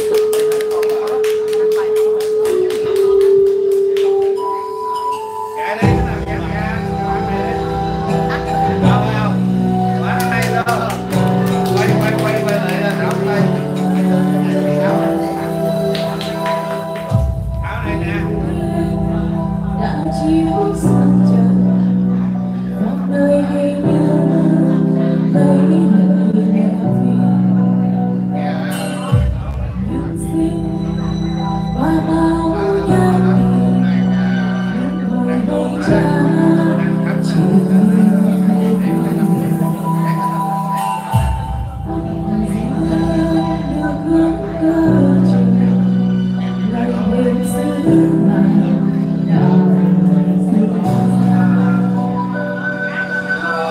Obrigado.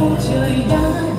就这样。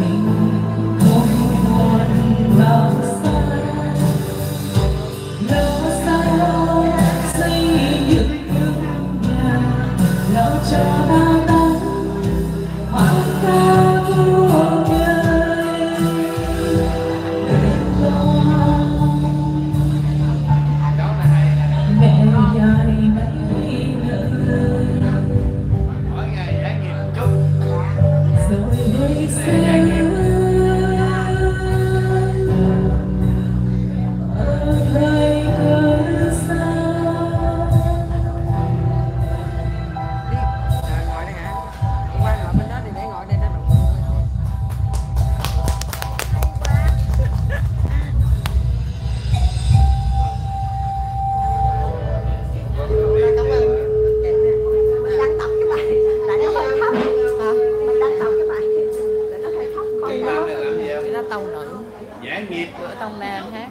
nó tông nữ. Dễ nghiệp. Bữa tông nam hát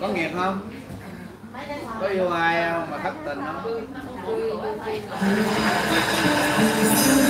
có nghiệp không? Có yêu ai không? Mà thất tình không